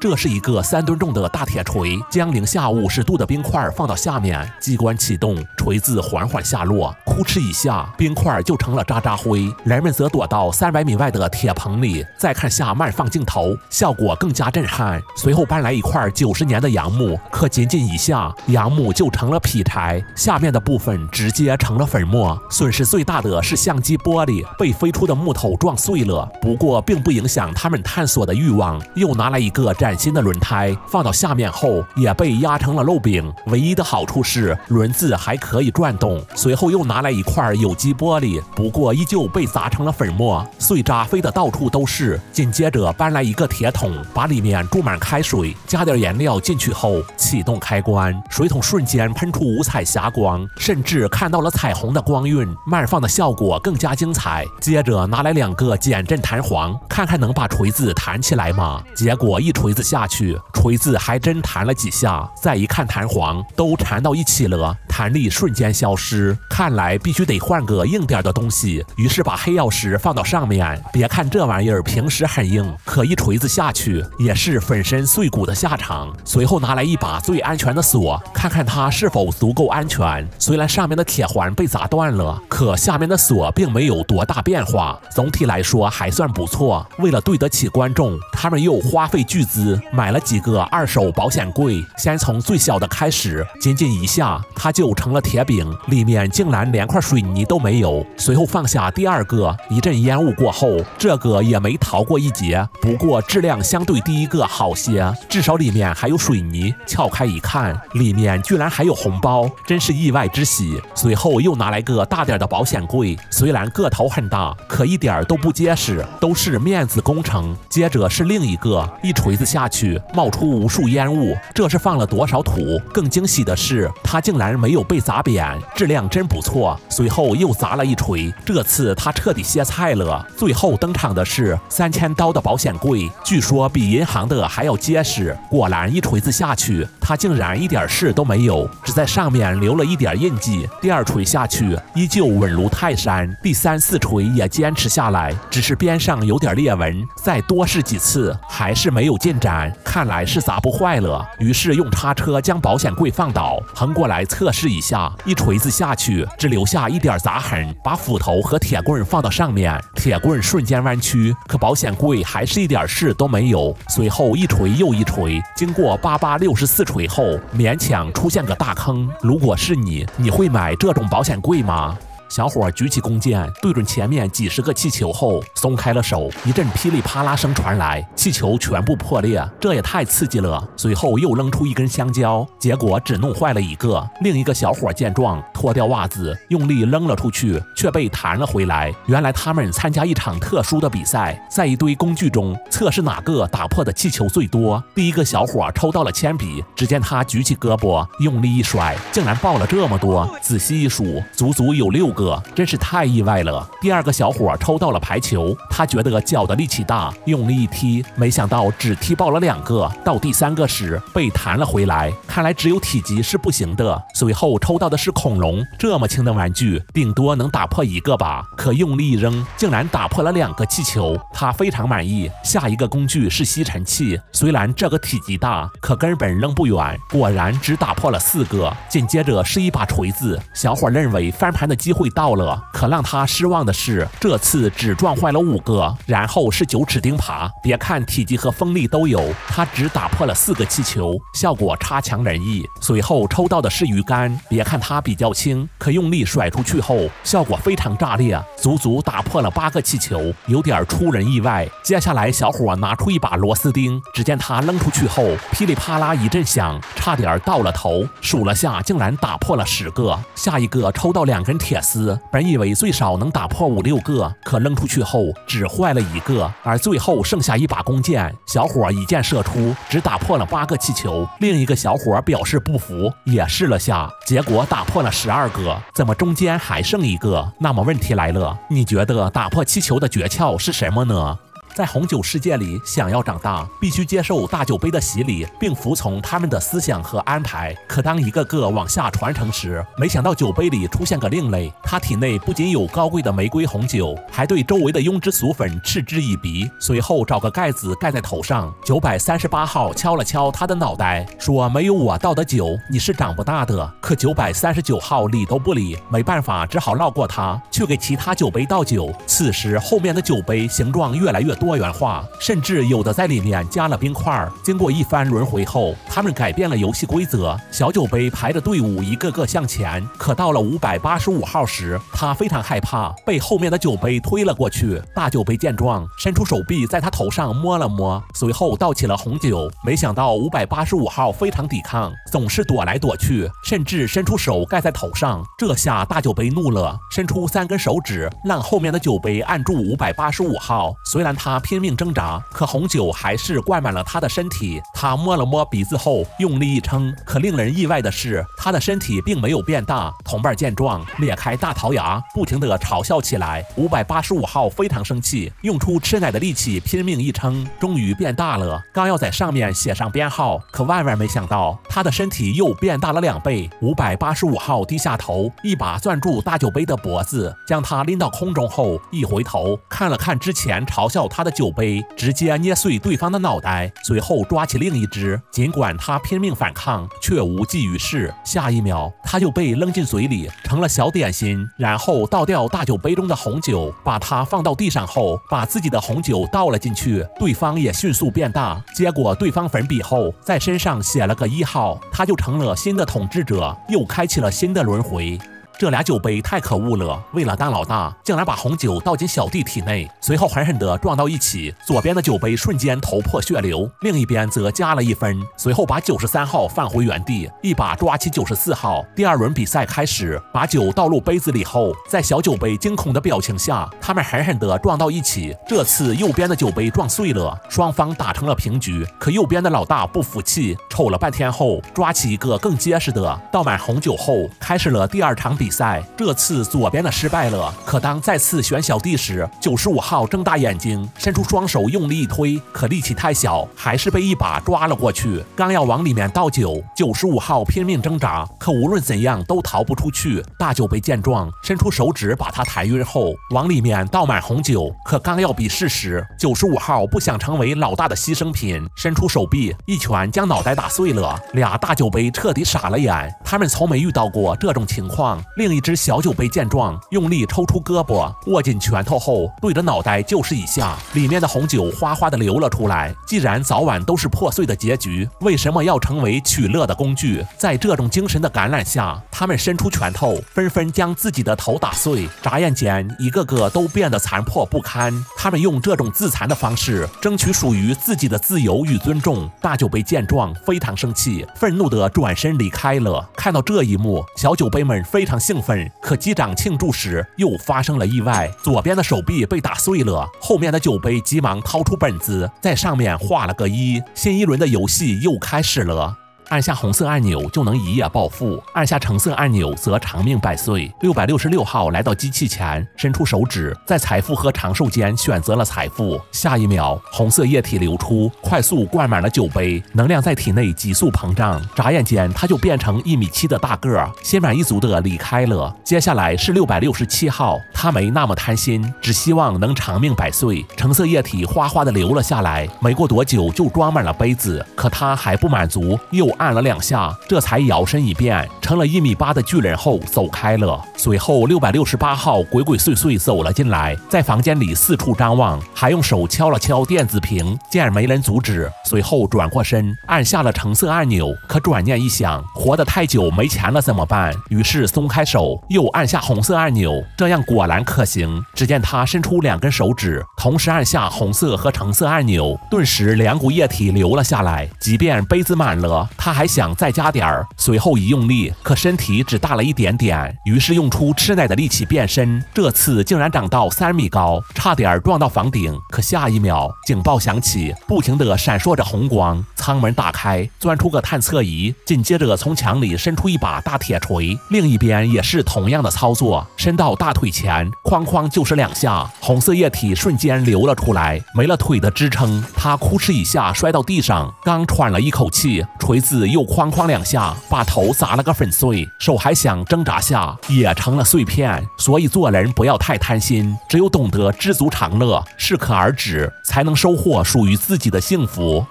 这是一个三吨重的大铁锤，将零下五十度的冰块放到下面，机关启动，锤子缓缓下落，哭哧一下，冰块就成了渣渣灰。人们则躲到三百米外的铁棚里。再看下慢放镜头，效果更加震撼。随后搬来一块九十年的杨木，可仅仅一下，杨木就成了劈柴，下面的部分直接成了粉末。损失最大的是相机玻璃，被飞出的木头撞碎了。不过并不影响他们探索的欲望。又拿来一个崭新的轮胎，放到下面后也被压成了肉饼。唯一的好处是轮子还可以转动。随后又拿来一块有机玻璃，不过依旧被砸成了粉末，碎渣飞得到处都是。紧接着搬来一个铁桶，把里面注满开水，加点颜料进去后启动开关，水桶瞬间喷出五彩霞光，甚至看到了彩虹的光晕。慢放的效果更加精彩。接着拿来两个减震弹簧，看看能把锤子弹起来吗？结果一锤子下去，锤子还真弹了几下。再一看弹簧，都缠到一起了，弹力瞬间消失。看来必须得换个硬点的东西。于是把黑曜石放到上面。别看这玩意儿平时很硬，可一锤子下去也是粉身碎骨的下场。随后拿来一把最安全的锁，看看它是否足够安全。虽然上面的铁环被砸断了，可下面的锁并没有多大变化。总体来说还算不错。为了对得起观众，他们又花费巨资买了几个二手保险柜。先从最小的开始，仅仅一下，它就成了铁饼，里面竟然连块水泥都没有。随后放下第二个，一阵烟雾过后，这个也没逃过一劫。不过质量相对第一个好些，至少里面还有水泥。撬开一看，里面居然还有红包，真是意外之喜。随后又拿来个大点的保险柜，虽然个头很大，可一点都不结实，都是面子工程。接着是另一个，一锤子下下去，冒出无数烟雾，这是放了多少土？更惊喜的是，它竟然没有被砸扁，质量真不错。随后又砸了一锤，这次他彻底歇菜了。最后登场的是三千刀的保险柜，据说比银行的还要结实。果然一锤子下去，它竟然一点事都没有，只在上面留了一点印记。第二锤下去，依旧稳如泰山。第三四锤也坚持下来，只是边上有点裂纹。再多试几次，还是没有进展，看来是砸不坏了。于是用叉车将保险柜放倒，横过来测试一下。一锤子下去，只留下一点砸痕。把斧头和铁棍放到上面，铁棍瞬间弯曲，可保险柜还是一点事都没有。随后一锤又一锤，经过八八六十四锤后，勉强出现个大坑。如果是你，你会买这种保险柜吗？小伙举起弓箭，对准前面几十个气球后，松开了手，一阵噼里啪啦声传来，气球全部破裂，这也太刺激了。随后又扔出一根香蕉，结果只弄坏了一个。另一个小伙见状，脱掉袜子，用力扔了出去，却被弹了回来。原来他们参加一场特殊的比赛，在一堆工具中测试哪个打破的气球最多。第一个小伙抽到了铅笔，只见他举起胳膊，用力一甩，竟然爆了这么多。仔细一数，足足有六个。真是太意外了。第二个小伙抽到了排球，他觉得脚的力气大，用力一踢，没想到只踢爆了两个。到第三个时被弹了回来，看来只有体积是不行的。随后抽到的是恐龙，这么轻的玩具，顶多能打破一个吧。可用力一扔，竟然打破了两个气球，他非常满意。下一个工具是吸尘器，虽然这个体积大，可根本扔不远。果然只打破了四个。紧接着是一把锤子，小伙认为翻盘的机会。到了，可让他失望的是，这次只撞坏了五个。然后是九齿钉耙，别看体积和锋利都有，他只打破了四个气球，效果差强人意。随后抽到的是鱼竿，别看它比较轻，可用力甩出去后，效果非常炸裂，足足打破了八个气球，有点出人意外。接下来，小伙拿出一把螺丝钉，只见他扔出去后，噼里啪啦一阵响，差点到了头。数了下，竟然打破了十个。下一个抽到两根铁丝本以为最少能打破五六个，可扔出去后只坏了一个，而最后剩下一把弓箭，小伙一箭射出，只打破了八个气球。另一个小伙表示不服，也试了下，结果打破了十二个。怎么中间还剩一个？那么问题来了，你觉得打破气球的诀窍是什么呢？在红酒世界里，想要长大，必须接受大酒杯的洗礼，并服从他们的思想和安排。可当一个个往下传承时，没想到酒杯里出现个另类，他体内不仅有高贵的玫瑰红酒，还对周围的庸脂俗粉嗤之以鼻。随后找个盖子盖在头上。九百三十八号敲了敲他的脑袋，说：“没有我倒的酒，你是长不大的。”可九百三十九号理都不理，没办法，只好绕过他，去给其他酒杯倒酒。此时后面的酒杯形状越来越多多元化，甚至有的在里面加了冰块。经过一番轮回后，他们改变了游戏规则，小酒杯排着队伍一个个向前。可到了五百八十五号时，他非常害怕，被后面的酒杯推了过去。大酒杯见状，伸出手臂在他头上摸了摸，随后倒起了红酒。没想到五百八十五号非常抵抗，总是躲来躲去，甚至伸出手盖在头上。这下大酒杯怒了，伸出三根手指，让后面的酒杯按住五百八十五号。虽然他他拼命挣扎，可红酒还是灌满了他的身体。他摸了摸鼻子后，用力一撑，可令人意外的是，他的身体并没有变大。同伴见状，咧开大桃牙，不停地嘲笑起来。五百八十五号非常生气，用出吃奶的力气拼命一撑，终于变大了。刚要在上面写上编号，可万万没想到，他的身体又变大了两倍。五百八十五号低下头，一把攥住大酒杯的脖子，将他拎到空中后，一回头看了看之前嘲笑他他的酒杯，直接捏碎对方的脑袋，随后抓起另一只。尽管他拼命反抗，却无济于事。下一秒，他就被扔进嘴里，成了小点心。然后倒掉大酒杯中的红酒，把它放到地上后，把自己的红酒倒了进去。对方也迅速变大。结果对方粉笔后，在身上写了个一号，他就成了新的统治者，又开启了新的轮回。这俩酒杯太可恶了！为了当老大，竟然把红酒倒进小弟体内，随后狠狠地撞到一起。左边的酒杯瞬间头破血流，另一边则加了一分。随后把九十三号放回原地，一把抓起九十四号。第二轮比赛开始，把酒倒入杯子里后，在小酒杯惊恐的表情下，他们狠狠地撞到一起。这次右边的酒杯撞碎了，双方打成了平局。可右边的老大不服气，瞅了半天后，抓起一个更结实的，倒满红酒后，开始了第二场比。赛这次左边的失败了，可当再次选小弟时，九十五号睁大眼睛，伸出双手用力一推，可力气太小，还是被一把抓了过去。刚要往里面倒酒，九十五号拼命挣扎，可无论怎样都逃不出去。大酒杯见状，伸出手指把他抬晕后，往里面倒满红酒。可刚要比试时，九十五号不想成为老大的牺牲品，伸出手臂一拳将脑袋打碎了。俩大酒杯彻底傻了眼，他们从没遇到过这种情况。另一只小酒杯见状，用力抽出胳膊，握紧拳头后，对着脑袋就是一下，里面的红酒哗哗的流了出来。既然早晚都是破碎的结局，为什么要成为取乐的工具？在这种精神的感染下，他们伸出拳头，纷纷将自己的头打碎。眨眼间，一个个都变得残破不堪。他们用这种自残的方式，争取属于自己的自由与尊重。大酒杯见状，非常生气，愤怒地转身离开了。看到这一幕，小酒杯们非常。兴奋，可击掌庆祝时又发生了意外，左边的手臂被打碎了。后面的酒杯急忙掏出本子，在上面画了个一。新一轮的游戏又开始了。按下红色按钮就能一夜暴富，按下橙色按钮则长命百岁。六百六十六号来到机器前，伸出手指，在财富和长寿间选择了财富。下一秒，红色液体流出，快速灌满了酒杯，能量在体内急速膨胀。眨眼间，他就变成一米七的大个儿，心满意足的离开了。接下来是六百六十七号，他没那么贪心，只希望能长命百岁。橙色液体哗哗的流了下来，没过多久就装满了杯子。可他还不满足，又。按了两下，这才摇身一变成了一米八的巨人后走开了。随后六百六十八号鬼鬼祟祟走了进来，在房间里四处张望，还用手敲了敲电子屏，见没人阻止，随后转过身按下了橙色按钮。可转念一想，活得太久没钱了怎么办？于是松开手，又按下红色按钮，这样果然可行。只见他伸出两根手指，同时按下红色和橙色按钮，顿时两股液体流了下来。即便杯子满了，他。他还想再加点儿，随后一用力，可身体只大了一点点，于是用出吃奶的力气变身，这次竟然长到三米高，差点撞到房顶。可下一秒，警报响起，不停地闪烁着红光，舱门打开，钻出个探测仪，紧接着从墙里伸出一把大铁锤，另一边也是同样的操作，伸到大腿前，哐哐就是两下，红色液体瞬间流了出来，没了腿的支撑，他哭哧一下摔到地上，刚喘了一口气，锤子又哐哐两下把头砸了个粉碎，手还想挣扎下，也成了碎片。所以做人不要太贪心，只有懂得知足常乐，适可而止，才能收获属于自己的幸福。